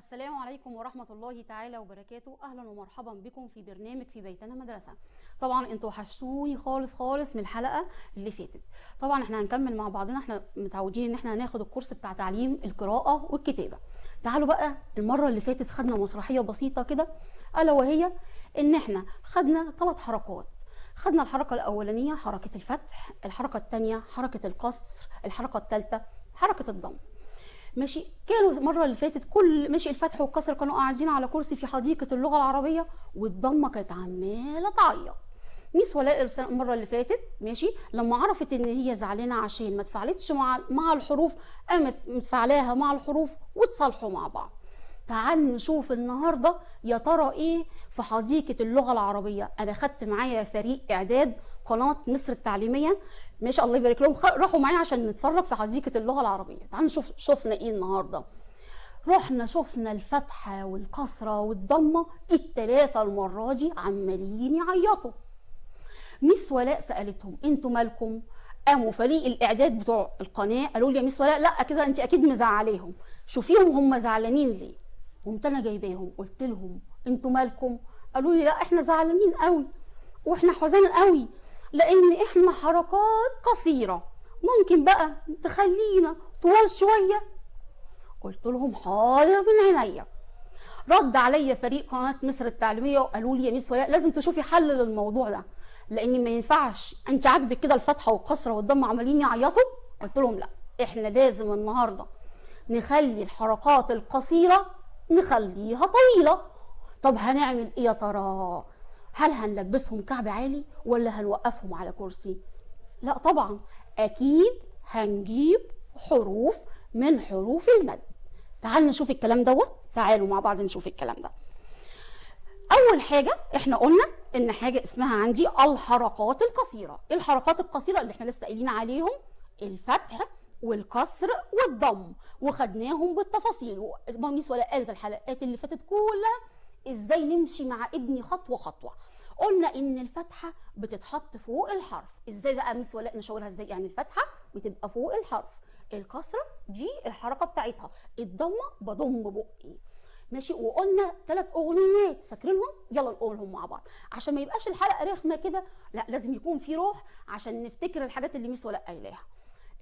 السلام عليكم ورحمة الله تعالى وبركاته. أهلا ومرحبا بكم في برنامج في بيتنا مدرسة. طبعا أنتوا وحشتوني خالص خالص من الحلقة اللي فاتت. طبعا إحنا هنكمل مع بعضنا. إحنا متعودين ان إحنا هناخد الكورس بتاع تعليم القراءة والكتابة. تعالوا بقى المرة اللي فاتت خدنا مسرحية بسيطة كده. ألا وهي إن إحنا خدنا ثلاث حركات. خدنا الحركة الأولانية حركة الفتح الحركة الثانية حركة الكسر الحركة الثالثة حركة الضم. ماشي. كانوا المرة اللي فاتت كل ماشي الفتح والكسر كانوا قاعدين على كرسي في حديقة اللغة العربية والضمة كانت عمالة تعيط. ميس ولاء المرة اللي فاتت ماشي لما عرفت إن هي زعلانة عشان ما اتفاعلتش مع مع الحروف قامت متفاعلاها مع الحروف وتصالحوا مع بعض. تعال نشوف النهارده يا ترى إيه في حديقة اللغة العربية. أنا خدت معايا فريق إعداد قناة مصر التعليمية. ما شاء الله يبارك لهم. راحوا معايا عشان نتفرج في حديقة اللغة العربية. تعال نشوف شفنا إيه النهارده. رحنا شفنا الفتحة والكسرة والضمة التلاتة المرة دي عمالين يعيطوا. ميس ولاء سألتهم أنتوا مالكم؟ قاموا فريق الإعداد بتوع القناة قالوا لي يا ميس ولاء لا كده انت أكيد مزعلاهم شوفيهم هم زعلانين ليه. قمت أنا جايباهم قلت لهم أنتوا مالكم؟ قالوا لي لا إحنا زعلانين قوي وإحنا حزان قوي. لأن إحنا حركات قصيرة. ممكن بقى تخلينا طوال شوية. قلت لهم حاضر من عينيا. رد عليا فريق قناة مصر التعليمية وقالوا لي يا ميس ولاء لازم تشوفي حل للموضوع ده لأن ما ينفعش أنت عاجبك كده الفتحة والكسرة والضم عمالين يعيطوا. قلت لهم لا إحنا لازم النهارده نخلي الحركات القصيرة نخليها طويلة. طب هنعمل إيه يا ترى؟ هل هنلبسهم كعب عالي ولا هنوقفهم على كرسي؟ لا طبعا أكيد هنجيب حروف من حروف المد. تعالوا نشوف الكلام دوت. تعالوا مع بعض نشوف الكلام ده. أول حاجة إحنا قلنا إن حاجة اسمها عندي الحركات القصيرة. الحركات القصيرة اللي إحنا لسه قايلين عليهم الفتح والكسر والضم وخدناهم بالتفاصيل. ماميس ولا قالت الحلقات اللي فاتت كلها إزاي نمشي مع ابني خطوة خطوة. قلنا إن الفتحة بتتحط فوق الحرف. إزاي بقى ميس ولاء نشاورها إزاي؟ يعني الفتحة بتبقى فوق الحرف. الكسرة دي الحركة بتاعتها. الضمة بضم بقي. ماشي؟ وقلنا ثلاث أغنيات. فاكرينهم يلا نقولهم مع بعض. عشان ما يبقاش الحلقة رخمة كده لا لازم يكون في روح عشان نفتكر الحاجات اللي ميس ولاء قايلاها.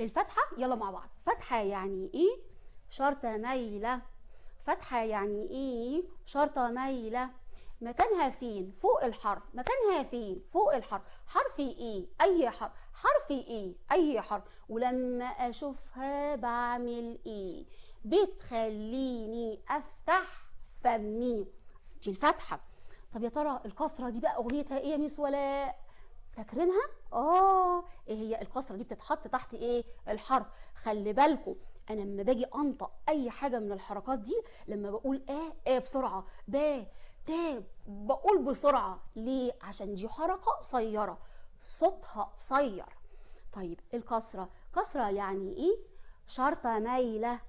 الفتحة يلا مع بعض. فتحة يعني إيه؟ شرطة مايلة. فتحة يعني إيه؟ شرطة مايلة. مكانها فين؟ فوق الحرف. مكانها فين؟ فوق الحرف. حرف إيه؟ أي حرف. حرف إيه؟ أي حرف. ولما أشوفها بعمل إيه؟ بتخليني أفتح فمي. دي الفتحة. طب يا ترى الكسرة دي بقى أغنيتها إيه يا ميس ولاء؟ فاكرينها؟ آه. إيه هي الكسرة دي بتتحط تحت إيه؟ الحرف. خلي بالكم أنا لما باجي أنطق أي حاجة من الحركات دي لما بقول آه آه بسرعة با تا بقول بسرعة. ليه؟ عشان دي حركة قصيرة. صوتها قصير. طيب الكسرة. كسرة يعني إيه؟ شرطه مايله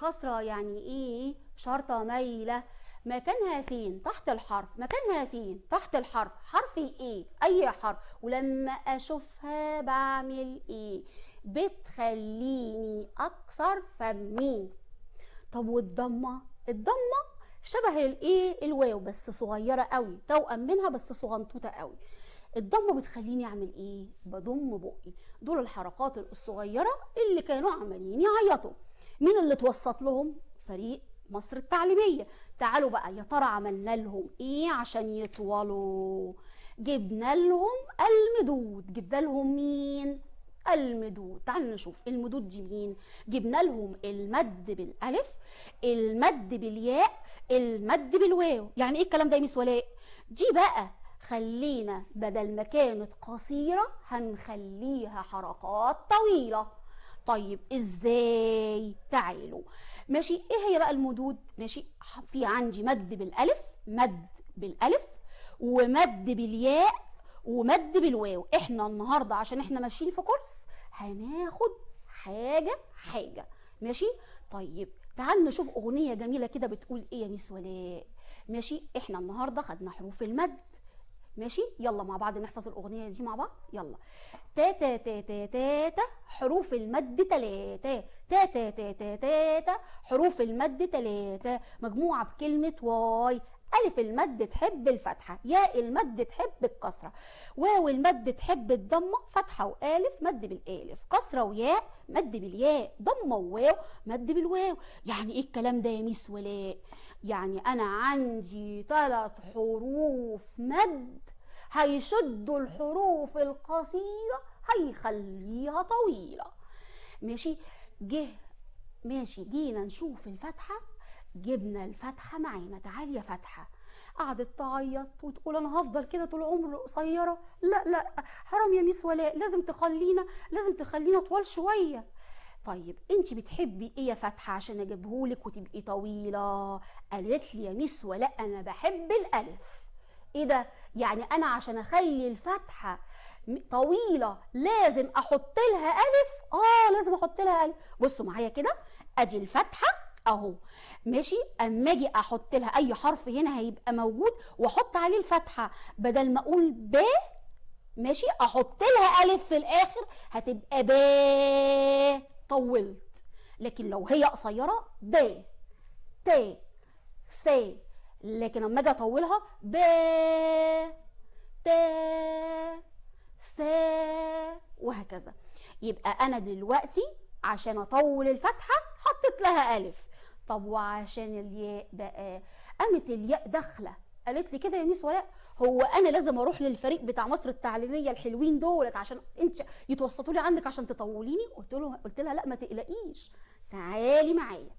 كسرة يعني إيه؟ شرطه مايله مكانها فين؟ تحت الحرف. مكانها فين؟ تحت الحرف. حرف إيه أي حرف. ولما أشوفها بعمل إيه؟ بتخليني أكثر فمي. طب والضمة؟ الضمة شبه الإيه؟ الواو بس صغيرة قوي توأم منها بس صغنطوطة قوي. الضمة بتخليني أعمل إيه؟ بضم بقي. دول الحركات الصغيرة اللي كانوا عمالين يعيطوا. مين اللي توسط لهم؟ فريق مصر التعليمية. تعالوا بقى يا ترى عملنا لهم إيه عشان يطولوا؟ جبنا لهم المدود. جبنا لهم مين؟ المدود. تعالوا نشوف. المدود دي مين؟ جبنا لهم المد بالألف المد بالياء المد بالواو. يعني إيه الكلام ده يا ميس ولاء؟ دي بقى خلينا بدل ما كانت قصيرة هنخليها حركات طويلة. طيب إزاي؟ تعالوا. ماشي. إيه هي بقى المدود؟ ماشي. في عندي مد بالألف مد بالألف ومد بالياء ومد بالواو. إحنا النهارده عشان إحنا ماشيين في كورس هناخد حاجة حاجة ماشي طيب تعال نشوف اغنيه جميله كده بتقول إيه يا ميس ولاء ماشي إحنا النهارده خدنا حروف المد ماشي يلا مع بعض نحفظ الاغنيه دي مع بعض يلا تا تا تا تا تا تا حروف المد تلاتة تا تا تا تا تا تا حروف المد تلاتة مجموعة بكلمة واي ألف المد تحب الفتحة ياء المد تحب الكسرة واو المد تحب الضمة فتحة وألف مد بالألف كسرة وياء مد بالياء ضمة وواو مد بالواو. يعني إيه الكلام ده يا ميس ولاء؟ يعني أنا عندي ثلاث حروف مد هيشدوا الحروف القصيرة هيخليها طويلة. ماشي؟ جه ماشي جينا نشوف الفتحة. جبنا الفتحة معانا تعالي يا فتحة. قعدت تعيط وتقول أنا هفضل كده طول عمري قصيرة. لا لا حرام يا ميس ولاء لازم تخلينا لازم تخلينا طوال شوية. طيب انت بتحبي إيه يا فتحة عشان أجيبهولك وتبقي طويلة؟ قالت لي يا ميس ولاء أنا بحب الألف. إيه ده؟ يعني أنا عشان أخلي الفتحة طويلة لازم أحط لها ألف؟ آه لازم أحط لها ألف. بصوا معايا كده أدي الفتحة اهو. ماشي؟ اما أجي أحط لها اي حرف هنا هيبقى موجود واحط عليه الفتحه بدل ما أقول ب ماشي؟ أحط لها الف في الآخر هتبقى ب. طولت. لكن لو هي قصيرة ب. ت. س. لكن لما أجي اطولها ب. ت. س. وهكذا. يبقى أنا دلوقتي عشان اطول الفتحه حطيت لها الف. طب وعشان الياء بقى قامت الياء داخلة قالت لي كده يا ميس ولاء هو أنا لازم أروح للفريق بتاع مصر التعليمية الحلوين دولت عشان أنت يتوسطوا لي عندك عشان تطوليني؟ قلت له قلت لها لا ما تقلقيش تعالي معايا.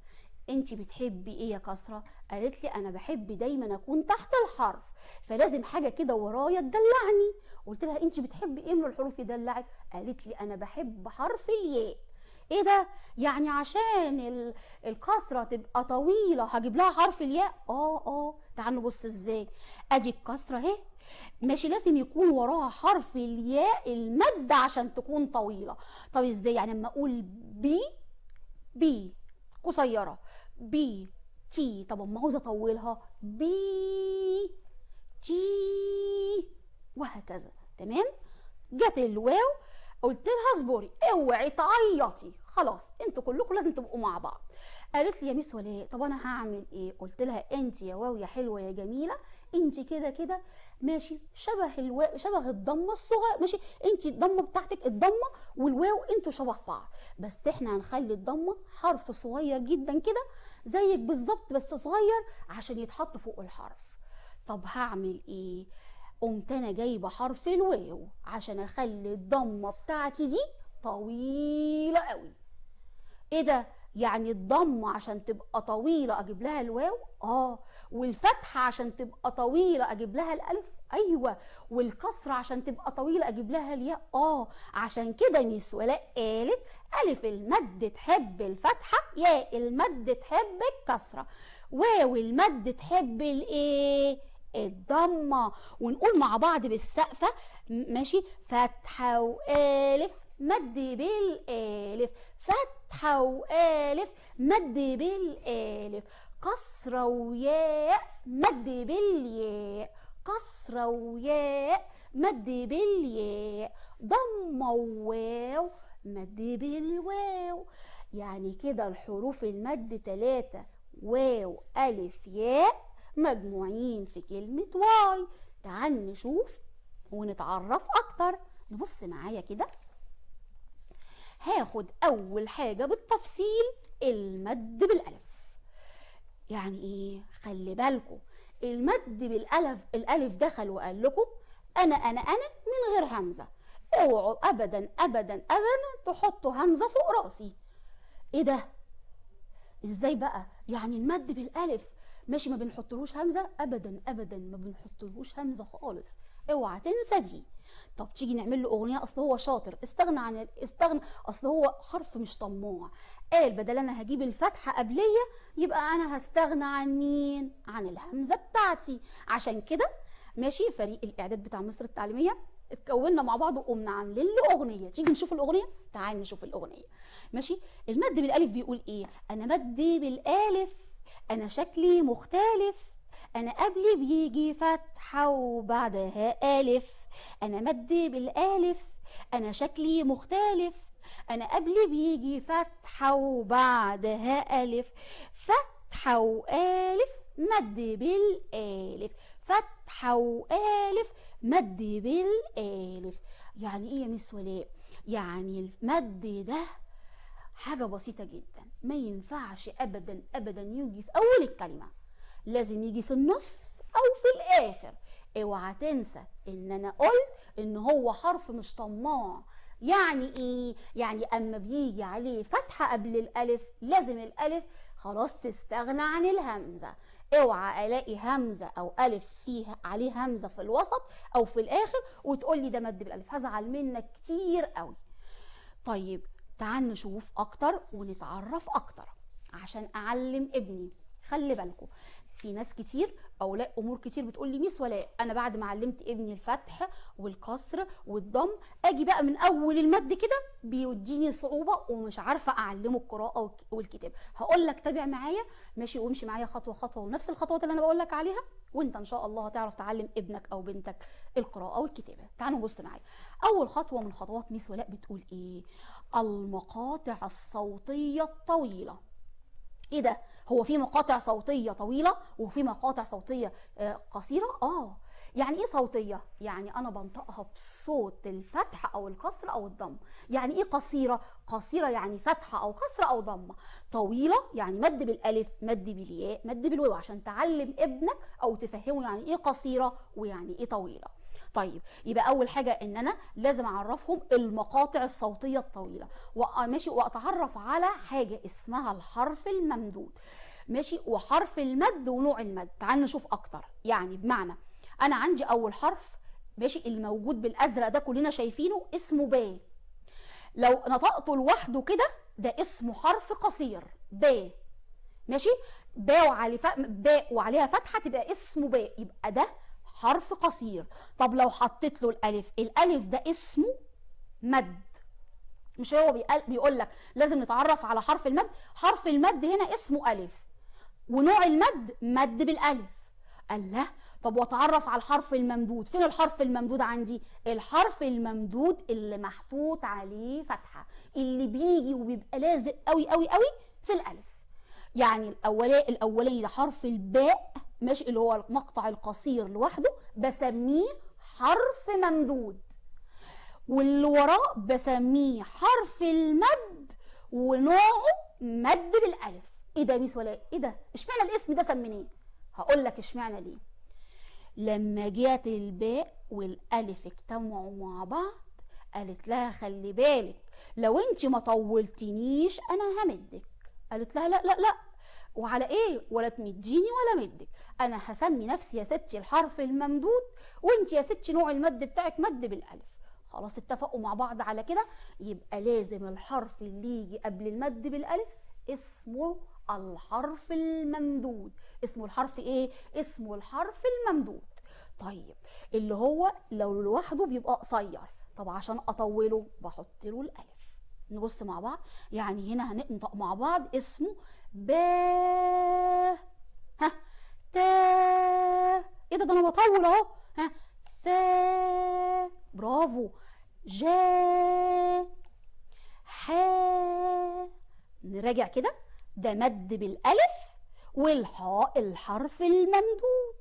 أنت بتحبي إيه يا كسرة؟ قالت لي أنا بحب دايما أكون تحت الحرف فلازم حاجة كده ورايا تدلعني. قلت لها أنت بتحبي إيه من الحروف يدلعك؟ قالت لي أنا بحب حرف الياء. إيه ده؟ يعني عشان ال- الكسرة تبقى طويلة هجيب لها حرف الياء؟ آه آه. تعال نبص إزاي. أدي الكسرة أهي. ماشي لازم يكون وراها حرف الياء المد عشان تكون طويلة. طب إزاي؟ يعني أما أقول بي بي قصيرة. بي تي طب أما عاوزه أطولها؟ بي تي وهكذا. تمام؟ جت الواو. قلت لها اصبري اوعي تعيطي. خلاص أنتوا كلكم لازم تبقوا مع بعض. قالت لي يا ميس ولاء طب أنا هعمل إيه؟ قلت لها أنت يا واو يا حلوة يا جميلة أنت كده كده ماشي شبه الواو شبه الضمة الصغير ماشي؟ أنت الضمة بتاعتك الضمة والواو أنتوا شبه بعض. بس إحنا هنخلي الضمة حرف صغير جدا كده زيك بالظبط بس صغير عشان يتحط فوق الحرف. طب هعمل إيه؟ قمت أنا جايبة حرف الواو عشان أخلي الضمة بتاعتي دي طويلة قوي. إيه ده؟ يعني الضمة عشان تبقى طويلة أجيب لها الواو؟ آه. والفتحة عشان تبقى طويلة أجيب لها الألف؟ أيوه. والكسرة عشان تبقى طويلة أجيب لها الياء؟ آه. عشان كده ميس ولاء قالت ألف المد تحب الفتحة ياء المد تحب الكسرة واو المد تحب الإيه؟ الضمة ونقول مع بعض بالسقفة ماشي؟ فتحة وألف مد بالألف. فتحة وألف مد بالألف. كسره وياء مد بالياء. كسره وياء مد بالياء. ضمة وواو مد بالواو. يعني كده الحروف المد تلاتة واو ألف ياء. مجموعين في كلمة واي. تعال نشوف ونتعرف أكتر. نبص معايا كده. هاخد أول حاجة بالتفصيل المد بالألف. يعني إيه؟ خلي بالكم المد بالألف الألف دخل وقال لكم أنا أنا أنا من غير همزة. أوعوا أبدا أبدا أبدا تحطوا همزة فوق رأسي. إيه ده؟ إزاي بقى؟ يعني المد بالألف ماشي ما بنحطلوش همزة ابدا ابدا ما بنحطلوش همزة خالص. اوعى تنسى دي طب تيجي نعمل له أغنية؟ أصل هو شاطر. استغنى عن استغنى. أصل هو حرف مش طماع. قال بدل أنا هجيب الفتحة قبلية يبقى أنا هستغنى عن مين؟ عن الهمزة بتاعتي. عشان كده ماشي فريق الإعداد بتاع مصر التعليمية اتكوننا مع بعض وقمنا عاملين له أغنية. تيجي نشوف الأغنية؟ تعال نشوف الأغنية. ماشي؟ المد بالألف بيقول إيه؟ أنا مدي بالألف. أنا شكلي مختلف. أنا قبلي بيجي فتحة وبعدها ألف. أنا مد بالألف. أنا شكلي مختلف. أنا قبلي بيجي فتحة وبعدها ألف. فتحة وألف مد بالألف. فتحة وألف مد بالألف. يعني إيه يا مس ولاء؟ يعني المد ده حاجة بسيطة جدا. ما ينفعش ابدا ابدا يجي في أول الكلمة. لازم يجي في النص أو في الآخر. اوعى تنسى إن أنا قلت إن هو حرف مش طماع. يعني إيه؟ يعني أما بيجي عليه فتحة قبل الألف لازم الألف خلاص تستغنى عن الهمزة. اوعى ألاقي همزة أو ألف فيها عليه همزة في الوسط أو في الآخر وتقول لي ده مد بالألف. هزعل منك كتير قوي. طيب تعال نشوف أكتر ونتعرف أكتر. عشان أعلم ابني. خلي بالكم في ناس كتير اولياء أمور كتير بتقول لي ميس ولاء أنا بعد ما علمت ابني الفتح والكسر والضم أجي بقى من أول المد كده بيديني صعوبة ومش عارفة أعلمه القراءة والكتاب هقول لك تابع معايا ماشي وامشي معايا خطوة خطوة. ونفس الخطوات اللي أنا بقول لك عليها وأنت إن شاء الله هتعرف تعلم ابنك أو بنتك القراءة والكتابة. تعالوا نبص معايا. أول خطوة من خطوات ميس ولاء بتقول إيه؟ المقاطع الصوتية الطويلة. إيه ده؟ هو في مقاطع صوتية طويلة وفي مقاطع صوتية آه، قصيرة؟ آه. يعني إيه صوتية؟ يعني أنا بنطقها بصوت الفتح أو الكسر أو الضم. يعني إيه قصيرة؟ قصيرة يعني فتحة أو كسره أو ضمه طويلة يعني مد بالألف مد بالياء مد بالواو عشان تعلم ابنك أو تفهمه يعني إيه قصيرة ويعني إيه طويلة. طيب يبقى أول حاجة إن أنا لازم أعرفهم المقاطع الصوتية الطويلة. وماشي وأتعرف على حاجة اسمها الحرف الممدود. ماشي. وحرف المد ونوع المد. تعال نشوف أكتر. يعني بمعنى أنا عندي أول حرف ماشي الموجود بالأزرق ده كلنا شايفينه اسمه ب لو نطقته لوحده كده ده اسمه حرف قصير. ب ماشي. ب وعلي ف... ب وعليها فتحة تبقى اسمه ب يبقى ده حرف قصير. طب لو حطيت له الألف الألف ده اسمه مد. مش هو. بيقول لك لازم نتعرف على حرف المد. حرف المد هنا اسمه ألف. ونوع المد مد بالألف. الله طب وأتعرف على الحرف الممدود. فين الحرف الممدود عندي؟ الحرف الممدود اللي محطوط عليه فتحة. اللي بيجي وبيبقى لازق قوي قوي قوي في الألف. يعني الاولاني الاولاني ده حرف الباء ماشي اللي هو المقطع القصير لوحده بسميه حرف ممدود. واللي وراه بسميه حرف المد ونوعه مد بالألف. إيه ده ميس ولا إيه ده؟ اشمعنى الاسم ده سميناه؟ هقول لك اشمعنى ليه. لما جت الباء والألف اجتمعوا مع بعض قالت لها خلي بالك لو انت ما طولتنيش أنا همدك. قالت لها لا لا لا. وعلى إيه؟ ولا تمديني ولا مدك. أنا هسمي نفسي يا ستي الحرف الممدود وأنت يا ستي نوع المد بتاعك مد بالألف. خلاص اتفقوا مع بعض على كده؟ يبقى لازم الحرف اللي يجي قبل المد بالألف اسمه الحرف الممدود. اسمه الحرف إيه؟ اسمه الحرف الممدود. طيب اللي هو لو لوحده بيبقى قصير. طب عشان أطوله بحط له الألف. نبص مع بعض. يعني هنا هننطق مع بعض اسمه ب ها تا إيه ده؟ ده أنا بطول اهو. ها تا برافو. جا ح. نراجع كده. ده مد بالالف والحاء الحرف الممدود.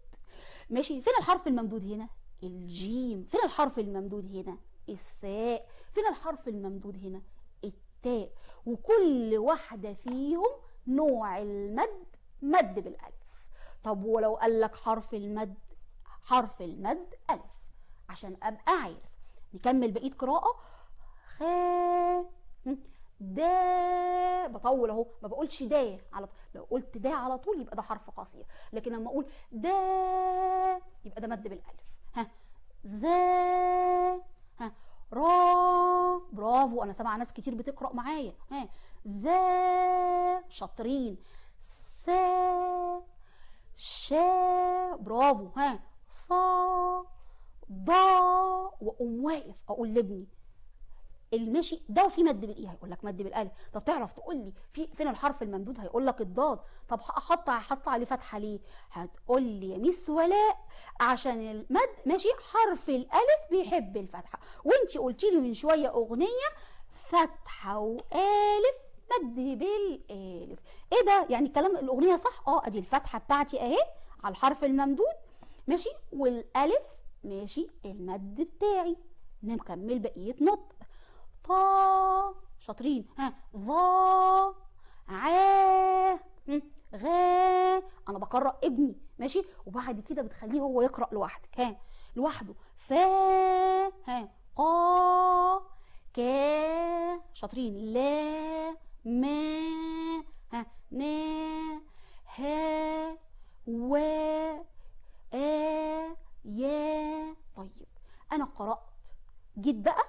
ماشي؟ فين الحرف الممدود هنا؟ الجيم. فين الحرف الممدود هنا؟ الساء. فين الحرف الممدود هنا؟ التاء. وكل واحدة فيهم نوع المد مد بالألف. طب ولو قال لك حرف المد حرف المد ألف. عشان أبقى عارف. نكمل بقية قراءة. خ دا بطول أهو. ما بقولش دا على طول. لو قلت دا على طول يبقى ده حرف قصير. لكن لما أقول دا يبقى ده مد بالألف. ها ذا ها را برافو. أنا سامعة ناس كتير بتقرأ معايا. ها ذا شاطرين. سا شا برافو. ها. صا ضا وأقوم واقف أقول لابني الماشي ده وفي مد بالإيه؟ هيقول لك مد بالالف طب تعرف تقول لي في فين الحرف الممدود؟ هيقول لك الضاد. طب أحط أحط عليه فتحة ليه؟ هتقول لي يا ميس ولاء عشان المد ماشي حرف الألف بيحب الفتحة. وانت قلتي لي من شوية أغنية فتحة وآلف. مد بالالف إيه ده؟ يعني كلام الأغنية صح؟ آه أدي الفتحة بتاعتي أهي على الحرف الممدود. ماشي؟ والألف ماشي؟ المد بتاعي. نكمل بقية نطق. طا شاطرين. ها ظا عا غا. أنا بقرأ ابني. ماشي؟ وبعد كده بتخليه هو يقرأ لوحدك. ها لوحده. فا ها قا كا. شاطرين. لا ما نا ها و آ يا طيب أنا قرأت. جيت بقى؟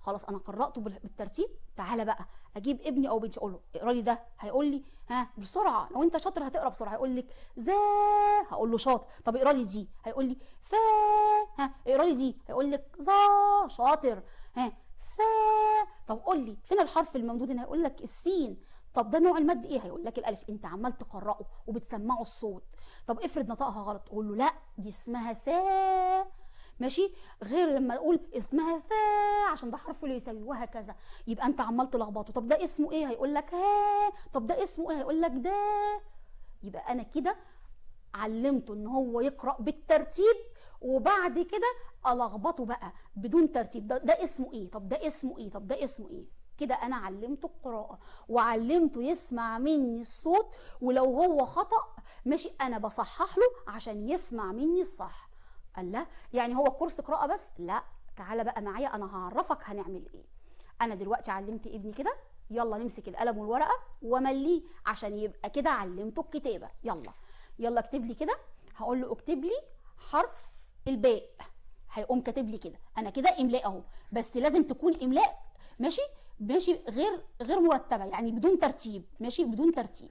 خلاص أنا قرأته بال- بالترتيب. تعالى بقى أجيب ابني أو بنتي. أقول له اقرا لي ده هيقول لي ها بسرعة. لو أنت شاطر هتقرأ بسرعة. هيقول لك ذا هقول له شاطر. طب اقرأ لي دي هيقول لي فا. ها اقرأ لي دي هيقول لك ظا. شاطر. ها طب قول لي فين الحرف الممدود هنا؟ هيقول لك السين. طب ده نوع المد إيه؟ هيقول لك الألف. أنت عمال تقرأه وبتسمعه الصوت. طب افرض نطقها غلط. تقول له لا دي اسمها سا. ماشي؟ غير لما أقول اسمها فا عشان ده حرف يساوي وهكذا. يبقى أنت عمال تلخبطه. طب ده اسمه إيه؟ هيقول لك ها. طب ده اسمه إيه؟ هيقول لك ده. يبقى أنا كده علمته إن هو يقرأ بالترتيب وبعد كده ألخبطه بقى بدون ترتيب. ده, ده اسمه إيه؟ طب ده اسمه إيه؟ طب ده اسمه إيه؟ كده أنا علمته القراءة وعلمته يسمع مني الصوت ولو هو خطأ ماشي أنا بصحح له عشان يسمع مني الصح. قال لا. يعني هو كورس قراءة بس؟ لا. تعالى بقى معايا أنا هعرفك هنعمل إيه. أنا دلوقتي علمت ابني كده يلا نمسك القلم والورقة ومليه عشان يبقى كده علمته الكتابة. يلا. يلا اكتب لي كده. هقول له اكتب لي حرف الباء هيقوم كاتب لي كده. أنا كده إملاء أهو. بس لازم تكون إملاء ماشي؟ ماشي غير غير مرتبة يعني بدون ترتيب ماشي؟ بدون ترتيب.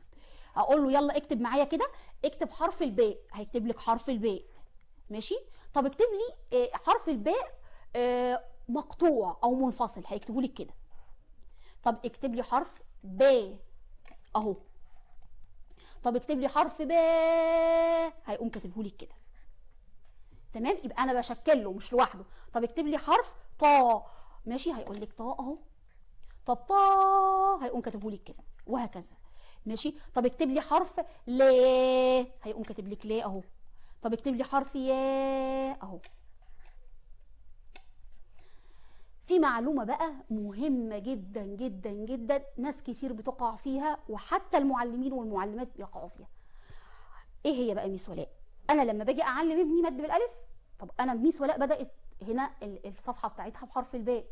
أقول له يلا اكتب معايا كده. اكتب حرف الباء هيكتب لك حرف الباء ماشي؟ طب اكتب لي آه، حرف الباء آه، مقطوع أو منفصل هيكتبوا لك كده. طب اكتب لي حرف ب أهو. طب اكتب لي حرف ب هيقوم كاتبه لك كده. تمام؟ يبقى أنا بشكل له مش لوحده. طب اكتب لي حرف طا ماشي؟ هيقول لك طا أهو. طب طا هيقوم كاتبه لك كده وهكذا. ماشي؟ طب اكتب لي حرف لا هيقوم كاتب لك لا أهو. طب اكتب لي حرف يا أهو. في معلومة بقى مهمة جدا جدا جدا ناس كتير بتقع فيها وحتى المعلمين والمعلمات بيقعوا فيها. إيه هي بقى ميس ولاء؟ أنا لما باجي أعلم ابني مد بالألف طب أنا ميس ولاء بدأت هنا ال- الصفحة بتاعتها بحرف الباء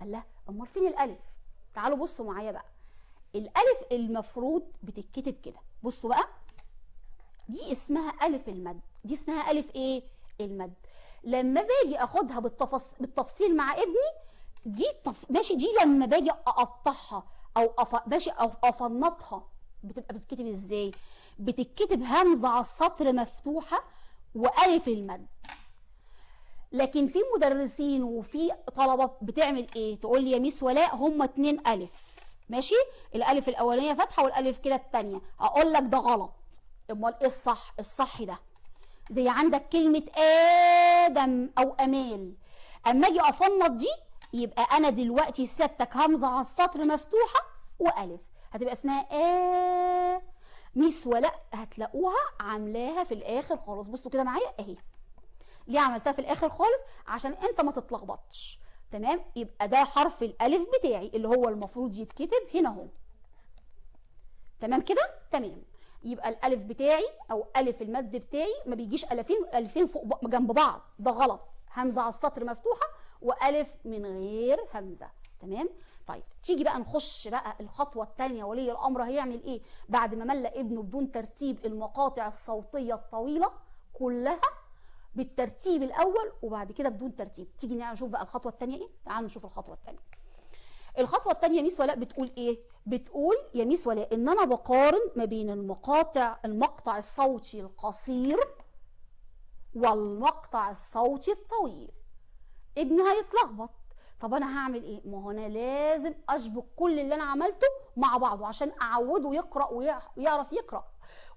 قال لها امال فين الألف؟ تعالوا بصوا معايا بقى. الألف المفروض بتتكتب كده. بصوا بقى. دي اسمها ألف المد. دي اسمها ألف إيه؟ المد. لما باجي أخدها بالتفص... بالتفصيل مع ابني دي طف... ماشي دي لما باجي أقطعها أو أف... ماشي أو أفنطها. بتبقى بتتكتب إزاي؟ بتتكتب همزة على السطر مفتوحة وألف المد. لكن في مدرسين وفي طلبة بتعمل إيه؟ تقول لي يا ميس ولاء هما اتنين ألف. ماشي؟ الألف الأولانية فتحه والألف كده التانية. أقول لك ده غلط. أمال إيه الصح؟ الصح ده. زي عندك كلمة آدم أو أمال. أما أجي أفنط دي يبقى أنا دلوقتي سبتك همزة على السطر مفتوحة وألف. هتبقى اسمها آ ميس ولاء هتلاقوها عاملاها في الآخر خالص. بصوا كده معايا أهي. ليه عملتها في الآخر خالص؟ عشان أنت ما تتلخبطش. تمام؟ يبقى ده حرف الألف بتاعي اللي هو المفروض يتكتب هنا أهو. تمام كده؟ تمام. يبقى الألف بتاعي أو ألف المد بتاعي ما بيجيش ألفين الفين فوق جنب بعض. ده غلط. همزة على السطر مفتوحة وألف من غير همزة. تمام؟ طيب تيجي بقى نخش بقى الخطوة الثانية ولي الأمر هيعمل إيه؟ بعد ما ملى ابنه بدون ترتيب المقاطع الصوتية الطويلة كلها بالترتيب الأول وبعد كده بدون ترتيب. تيجي نشوف بقى الخطوة الثانية إيه؟ تعالوا نشوف الخطوة الثانية الخطوة الثانية ميس ولاء بتقول إيه؟ بتقول يا ميس ولاء إن أنا بقارن ما بين المقاطع المقطع الصوتي القصير والمقطع الصوتي الطويل. ابني هيتلخبط. طب أنا هعمل إيه؟ ما هو أنا لازم أشبك كل اللي أنا عملته مع بعضه عشان أعوده يقرأ ويع- ويعرف يقرأ.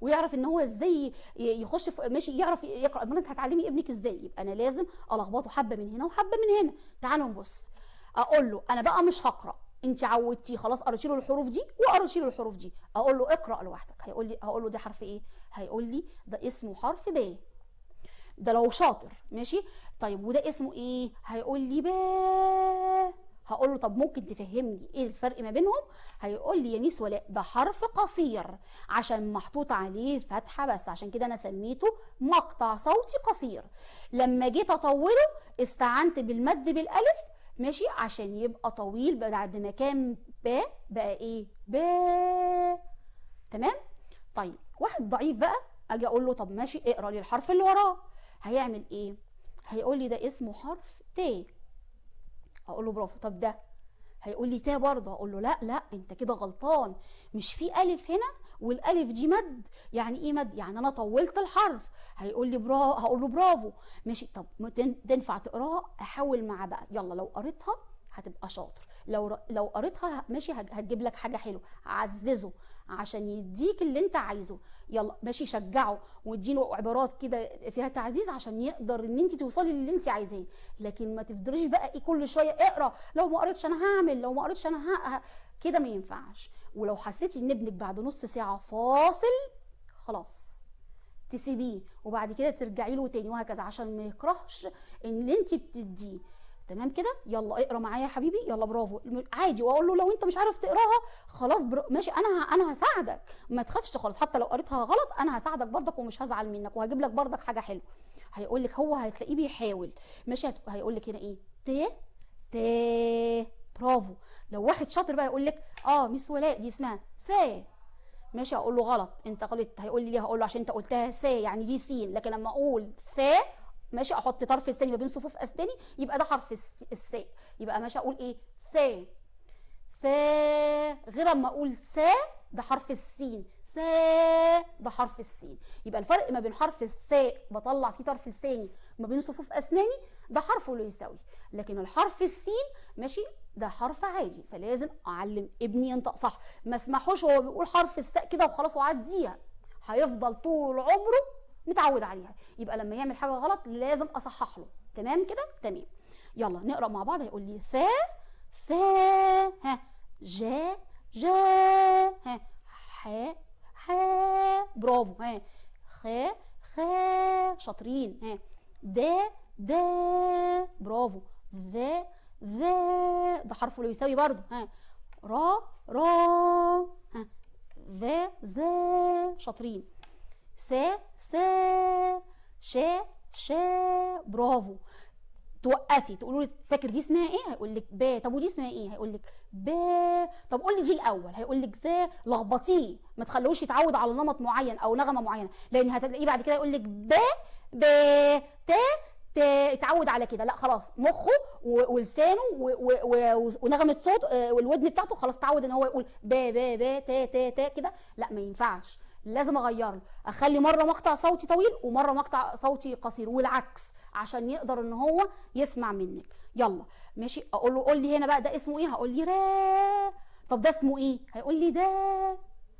ويعرف إن هو إزاي يخش ماشي يعرف يقرأ. امال أنت هتعلمي ابنك إزاي؟ يبقى أنا لازم ألخبطه حبة من هنا وحبة من هنا. تعالوا نبص. أقول له أنا بقى مش هقرأ. أنت عودتيه خلاص قريتي له الحروف دي وقريتي له الحروف دي. أقول له اقرأ لوحدك. هيقول لي هقول له ده حرف إيه؟ هيقول لي ده اسمه حرف ب. ده لو شاطر ماشي؟ طيب وده اسمه إيه؟ هيقول لي ب. هقول له طب ممكن تفهمني إيه الفرق ما بينهم؟ هيقول لي يا ميس ولاء ده حرف قصير. عشان محطوط عليه فتحة بس عشان كده أنا سميته مقطع صوتي قصير. لما جيت أطوله استعنت بالمد بالألف ماشي؟ عشان يبقى طويل بعد ما كان ب بقى إيه؟ ب. تمام؟ طيب واحد ضعيف بقى أجي أقول له طب ماشي اقرأ لي الحرف اللي وراه. هيعمل إيه؟ هيقول لي ده اسمه حرف ت. أقول له برافو. طب ده هيقول لي تا برضه. أقول له لا لا انت كده غلطان. مش في ألف هنا والألف دي مد. يعني إيه مد؟ يعني أنا طولت الحرف. هيقول لي برافو هقول له برافو. ماشي. طب تنفع تقراها؟ أحاول معاه بقى. يلا لو قريتها هتبقى شاطر. لو لو قريتها ماشي هت- هتجيب لك حاجة حلوة. عززه عشان يديك اللي انت عايزه. يلا ماشي شجعه واديله عبارات كده فيها تعزيز عشان يقدر ان انت توصلي للي انت عايزاه. لكن ما تفضليش بقى إيه كل شوية اقرأ. لو ما قريتش أنا هعمل لو ما قريتش أنا. ه- كده ما ينفعش. ولو حسيتي ان ابنك بعد نص ساعة فاصل خلاص تسيبيه. وبعد كده ترجعي له تاني وهكذا عشان ما يكرهش ان انت بتديه. تمام كده؟ يلا اقرا معايا يا حبيبي يلا برافو. عادي واقول له لو انت مش عارف تقراها خلاص برو... ماشي أنا ه... أنا هساعدك. ما تخافش خالص حتى لو قريتها غلط أنا هساعدك برضك ومش هزعل منك وهجيب لك برضك حاجة حلوة. هيقول لك هو هتلاقيه بيحاول. ماشي هت... هيقول لك هنا إيه؟ ت ت برافو. لو واحد شاطر بقى يقول لك آه miss ولاء دي اسمها سا ماشي هقول له غلط انت غلط هيقول لي ليه؟ هقول له عشان انت قلتها سا يعني دي سين. لكن لما أقول ثا ماشي أحط طرف الثاني ما بين صفوف اسناني يبقى ده حرف الس- الثاء. يبقى ماشي أقول إيه؟ ثا ثا غير أما أقول سا ده حرف السين. سا ده حرف السين. يبقى الفرق ما بين حرف الثاء بطلع فيه طرف لساني ما بين صفوف اسناني ده حرف لا يستوي؟ لكن الحرف السين ماشي ده حرف عادي. فلازم أعلم ابني ينطق صح. ما اسمحوش هو بيقول حرف الساء كده وخلاص وعديها. هيفضل طول عمره متعود عليها. يبقى لما يعمل حاجة غلط لازم أصحح له. تمام كده؟ تمام. يلا نقرأ مع بعض. هيقول لي ثا ثا ها جا جا ها ح ح برافو ها خ خ شاطرين ها د د برافو ذا ذا ده حرف لا يساوي برضه ها را را ها ذا ذا شاطرين. سا سا شا شا برافو. توقفي تقولوا لي فاكر دي اسمها إيه؟ هيقول لك با طب ودي اسمها إيه؟ هيقول لك با طب قول لي دي الأول. هيقول لك ذا لخبطيه. ما تخلوش يتعود على نمط معين أو نغمة معينة. لأن هتلاقيه بعد كده يقول لك با با تا تا اتعود على كده. لا خلاص. مخه ولسانه ونغمة صوت آه، والودن بتاعته خلاص اتعود إن هو يقول با با با تا تا تا كده. لا ما ينفعش. لازم أغير له. أخلي مرة مقطع صوتي طويل ومرة مقطع صوتي قصير والعكس عشان يقدر إن هو يسمع منك. يلا ماشي؟ أقول له قول لي هنا بقى ده اسمه إيه؟ هقول لي را. طب ده اسمه إيه؟ هيقول لي ده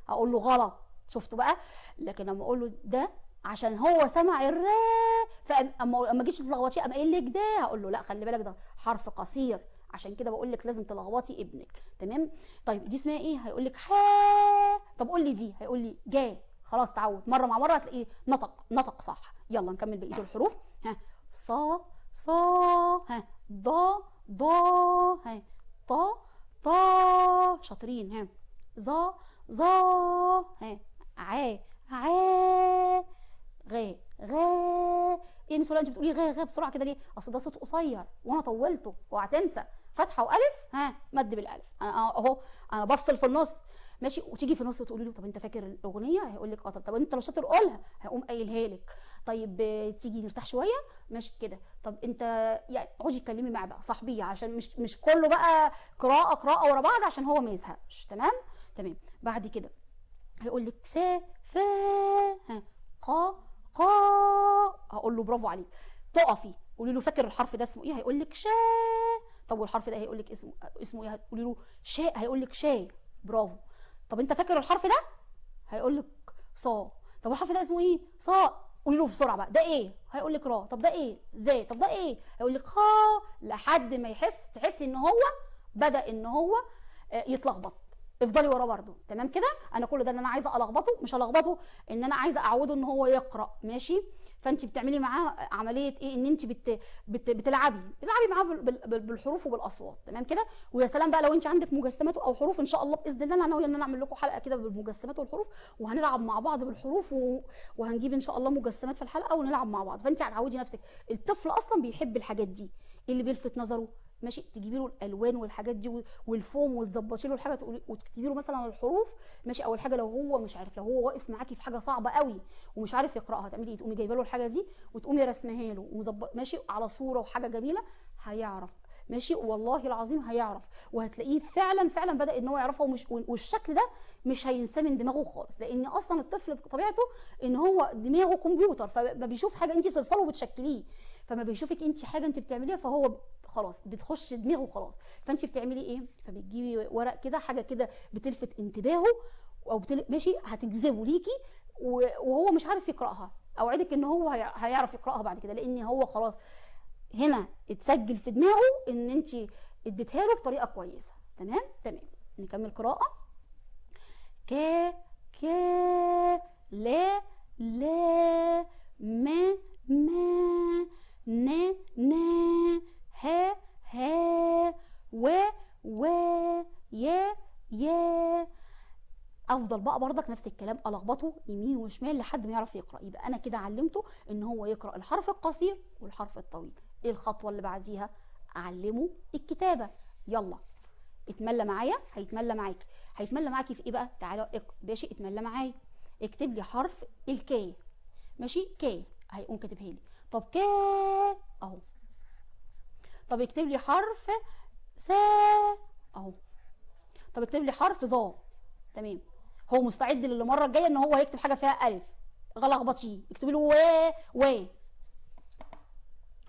أقول له غلط. شفتوا بقى؟ لكن لما أقول له ده عشان هو سمع الرا فاما أما جيتش تلخبطيه اما قايل لك ده. هقول له لا خلي بالك ده حرف قصير. عشان كده بقول لك لازم تلخبطي ابنك تمام؟ طيب دي اسمها إيه؟ هيقول لك ح طب قول لي دي هيقول لي جا خلاص تعود. مرة مع مرة هتلاقيه نطق نطق صح. يلا نكمل بقية الحروف. ها صا صا ها ضا ضا ها طا طا شاطرين. ها ظا ظا ها ع ع غ غ إيه مس ولا انت بتقولي غ غ بسرعة كده ليه؟ أصل ده صوت قصير وأنا طولته اوعى تنسى فتحة وألف ها مد بالألف. أنا أهو أنا بفصل في النص. ماشي؟ وتيجي في النص وتقولي له طب أنت فاكر الأغنية؟ هيقول لك آه طب, أنت لو شاطر قولها هيقوم قايلها لك. طيب تيجي نرتاح شوية؟ ماشي كده. طب أنت يعني اقعدي اتكلمي معاه بقى صاحبيه عشان مش مش كله بقى قراءة قراءة ورا بعض عشان هو ما يزهقش. تمام؟ تمام. بعد كده هيقول لك فا فا ها قا قا هقول له برافو عليك. تقفي. قولي له فاكر الحرف ده اسمه إيه؟ هيقول لك شا طب والحرف ده هيقول لك اسمه اسمه إيه؟ هتقولي له شاي هيقول لك شاي برافو. طب أنت فاكر الحرف ده؟ هيقول لك صا. طب الحرف ده اسمه إيه؟ صا. قولي له بسرعة بقى. ده إيه؟ هيقول لك را. طب ده إيه؟ زي طب ده إيه؟ هيقول لك خا. لحد ما يحس تحسي إن هو بدأ إن هو آه، يتلخبط. افضلي وراه برده تمام كده؟ أنا كل ده ان أنا عايزة ألخبطه مش الخبطه إن أنا عايزة أعوده إن هو يقرأ. ماشي؟ فانت بتعملي معاه عملية إيه؟ إن انت بت... بت... بتلعبي. بتلعبي معاه. بال... بالحروف وبالاصوات تمام كده؟ ويا سلام بقى لو انت عندك مجسمات أو حروف إن شاء الله بإذن الله أنا ناوية إن أنا أعمل لكم حلقة كده بالمجسمات والحروف وهنلعب مع بعض بالحروف و... وهنجيب إن شاء الله مجسمات في الحلقة ونلعب مع بعض. فانت هتعودي نفسك. الطفل أصلا بيحب الحاجات دي. اللي بيلفت نظره ماشي تجيبي له الألوان والحاجات دي وال- والفوم وتظبطي له الحاجة وتكتبي له مثلا الحروف ماشي أول حاجة لو هو مش عارف لو هو واقف معاكي في حاجة صعبة قوي ومش عارف يقرأها تعملي إيه؟ تقومي جايبة له الحاجة دي وتقومي رسمها له ومظبط ماشي على صورة وحاجة جميلة هيعرف. ماشي؟ والله العظيم هيعرف. وهتلاقيه فعلا فعلا بدأ إن هو يعرفها ومش والشكل ده مش هينساه من دماغه خالص. لأن أصلا الطفل بطبيعته إن هو دماغه كمبيوتر فما بيشوف حاجة انت صلصال وبتشكليه. فما بيشوفك انت حاجة انت بتعمليها فهو خلاص بتخش دماغه خلاص. فانت بتعملي إيه؟ فبتجيبي ورق كده حاجة كده بتلفت انتباهه أو بتل... ماشي؟ هتجذبه ليكي وهو مش عارف يقرأها. أوعدك إن هو هي- هيعرف يقرأها بعد كده لأن هو خلاص هنا اتسجل في دماغه إن انت اديتها له بطريقة كويسة. تمام؟ تمام. نكمل قراءة. ك ك لا لا ما ما ن ن ها ها و و يا يا أفضل بقى برضك نفس الكلام ألخبطه يمين وشمال لحد ما يعرف يقرأ. يبقى أنا كده علمته إن هو يقرأ الحرف القصير والحرف الطويل. إيه الخطوة اللي بعديها؟ أعلمه الكتابة. يلا. اتملى معايا؟ هيتملى معاكي هيتملى معاكي في إيه بقى؟ تعالى ماشي اتملى معايا. اكتب لي حرف الكاي ماشي؟ كاي هيقوم كاتبها لي. طب كا أهو. طب اكتب لي حرف سا أهو. طب اكتب لي حرف ظا تمام. هو مستعد للمره الجاية إن هو يكتب حاجة فيها ألف. غلطيه اكتبي له و و.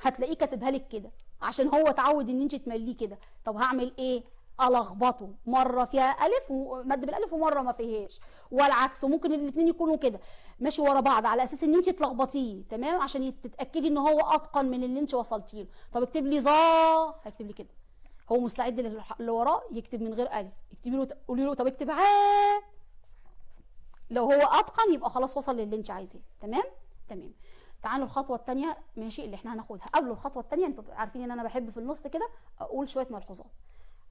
هتلاقيه كاتبها لك كده عشان هو اتعود إن أنت تمليه كده. طب هعمل إيه؟ ألخبطه. مرة فيها ألف ومد بالألف ومرة ما فيهاش. والعكس وممكن الاثنين يكونوا كده. ماشي ورا بعض على أساس إن أنت تلخبطيه تمام؟ عشان تتأكدي إن هو أتقن من اللي أنت وصلتي له. طب اكتب لي ظا هيكتب لي كده. هو مستعد اللي وراه يكتب من غير ألف. اكتبي له قولي له طب اكتب ع لو هو أتقن يبقى خلاص وصل للي أنت عايزاه. تمام؟ تمام. تعالوا الخطوة الثانية ماشي اللي إحنا هناخدها. قبل الخطوة الثانية أنتوا عارفين ان أنا بحب في النص كده أقول شوية ملحوظات.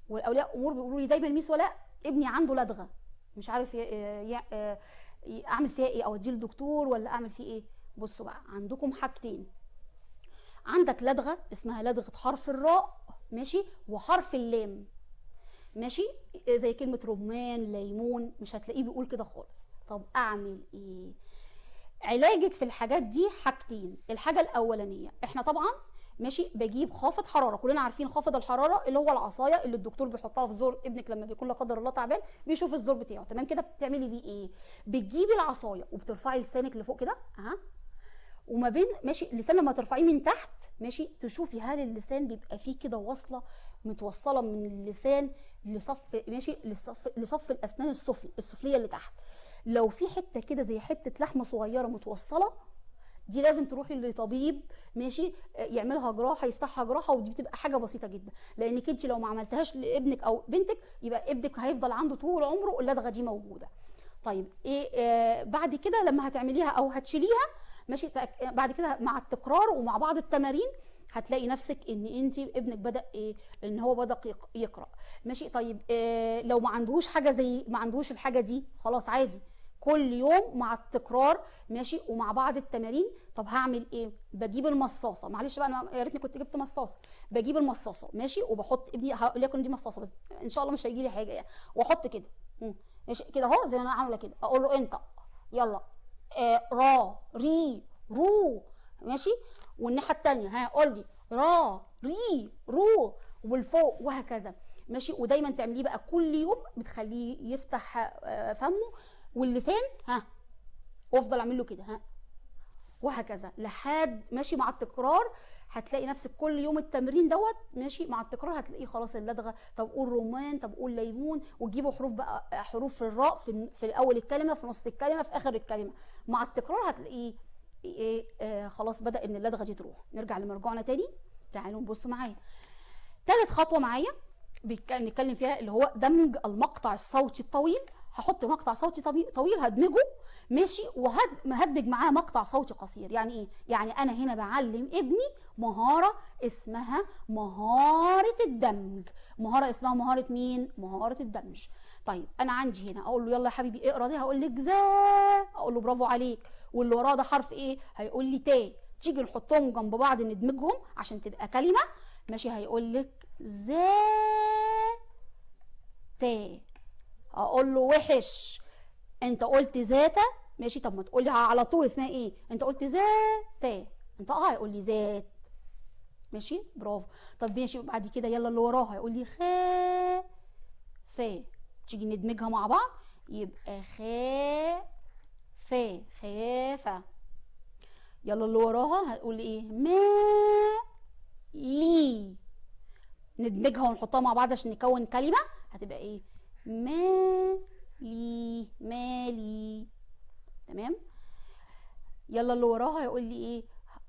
والأولياء أمور بيقولوا لي دايما ميس ولاء ابني عنده لدغة. مش عارف أعمل فيها إيه؟ أوديه للدكتور ولا أعمل فيه إيه؟ بصوا بقى عندكم حاجتين. عندك لدغة اسمها لدغة حرف الراء ماشي وحرف اللام ماشي زي كلمة رمان ليمون مش هتلاقيه بيقول كده خالص. طب أعمل إيه؟ علاجك في الحاجات دي حاجتين. الحاجة الأولانية إحنا طبعا ماشي بجيب خافض حرارة. كلنا عارفين خافض الحرارة اللي هو العصاية اللي الدكتور بيحطها في زور ابنك لما بيكون لا قدر الله تعبان بيشوف الزور بتاعه. تمام كده؟ بتعملي بيه إيه؟ بتجيبي العصاية وبترفعي لسانك لفوق كده أها؟ وما بين ماشي اللسان لما ترفعيه من تحت ماشي تشوفي هل اللسان بيبقى فيه كده واصله متوصلة من اللسان لصف ماشي لصف لصف الأسنان السفلي السفلية اللي تحت. لو في حتة كده زي حتة لحمة صغيرة متوصلة دي لازم تروحي لطبيب ماشي آه، يعملها جراحة يفتحها جراحة ودي بتبقى حاجة بسيطة جدا. لأنك أنت لو ما عملتهاش لابنك أو بنتك يبقى ابنك هيفضل عنده طول عمره اللدغة دي موجودة. طيب إيه آه بعد كده لما هتعمليها أو هتشيليها ماشي آه، بعد كده مع التكرار ومع بعض التمارين هتلاقي نفسك إن أنت ابنك بدأ إيه إن هو بدأ يق- يقرأ. ماشي طيب آه لو ما عندهوش حاجة زي ما عندهوش الحاجة دي خلاص عادي. كل يوم مع التكرار ماشي؟ ومع بعض التمارين. طب هعمل إيه؟ بجيب المصاصة. معلش بقى أنا يا ريتني كنت جبت مصاصة. بجيب المصاصة ماشي؟ وبحط ابني هقول لكم دي مصاصة بس إن شاء الله مش هيجي لي حاجة يعني. واحط كده. ماشي؟ كده أهو زي ما أنا عاملة كده. أقول له أنت يلا. آه را ري رو. ماشي؟ والناحية الثانية ها قول لي. را ري رو. والفوق وهكذا. ماشي؟ ودايما تعمليه بقى كل يوم بتخليه يفتح آه، فمه. واللسان ها وافضل اعمل له كده ها وهكذا. لحد ماشي مع التكرار هتلاقي نفسك كل يوم التمرين دوت ماشي مع التكرار هتلاقيه خلاص اللدغة. طب قول رمان طب قول ليمون وتجيبوا حروف بقى حروف الراء في في اول الكلمة في نص الكلمة في آخر الكلمة. مع التكرار هتلاقيه إيه آه خلاص بدأ إن اللدغة دي تروح. نرجع لمرجوعنا تاني. تعالوا نبص معايا. تالت خطوة معايا بنتكلم فيها اللي هو دمج المقطع الصوتي الطويل هحط مقطع صوتي طوي- طويل هدمجه ماشي؟ وهدمج معاه مقطع صوتي قصير. يعني إيه؟ يعني أنا هنا بعلم ابني مهارة اسمها مهارة الدمج. مهارة اسمها مهارة مين؟ مهارة الدمج. طيب أنا عندي هنا أقول له يلا يا حبيبي اقرأ دي هقول لك ذا أقول له برافو عليك. واللي وراه ده حرف إيه؟ هيقول لي تا تيجي نحطهم جنب بعض ندمجهم عشان تبقى كلمة. ماشي؟ هيقول لك ذا تا أقول له وحش. انت قلت ذاتا ماشي. طب ما تقولي على طول اسمها إيه؟ انت قلت ذاتا انت آه هيقول لي ذات. ماشي؟ برافو. طب ماشي. بعد كده يلا اللي وراها. هيقول لي خا فا. تيجي ندمجها مع بعض. يبقى خا فا. خافة يلا اللي وراها هتقول إيه؟ ما لي. ندمجها ونحطها مع بعض عشان نكون كلمة. هتبقى إيه؟ مالي مالي. تمام؟ يلا اللي وراها هيقول لي إيه؟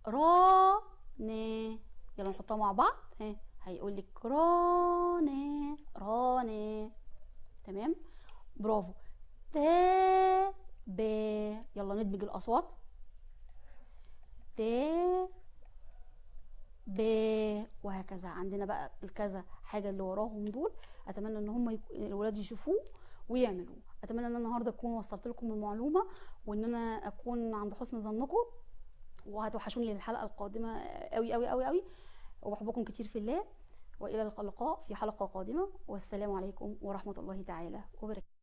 رانا يلا نحطها مع بعض. ها هيقول لك رانا رانا تمام؟ برافو. تا با. يلا ندمج الأصوات. تا ب وهكذا. عندنا بقى الكذا. حاجة اللي وراهم دول أتمنى إن هم يك... الولاد يشوفوه ويعملوه. أتمنى إن أنا النهارده أكون وصلت لكم المعلومة وإن أنا أكون عند حسن ظنكم وهتوحشوني للحلقة القادمة قوي قوي قوي قوي وبحبكم كتير في الله وإلى اللقاء في حلقة قادمة. والسلام عليكم ورحمة الله تعالى وبركاته.